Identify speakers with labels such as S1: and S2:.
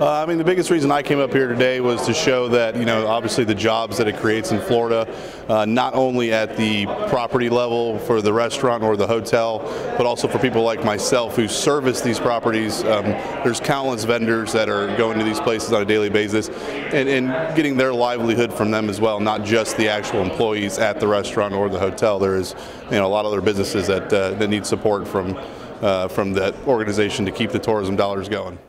S1: Uh, I mean, the biggest reason I came up here today was to show that, you know, obviously the jobs that it creates in Florida, uh, not only at the property level for the restaurant or the hotel, but also for people like myself who service these properties. Um, there's countless vendors that are going to these places on a daily basis and, and getting their livelihood from them as well, not just the actual employees at the restaurant or the hotel. There is, you know, a lot of other businesses that, uh, that need support from, uh, from that organization to keep the tourism dollars going.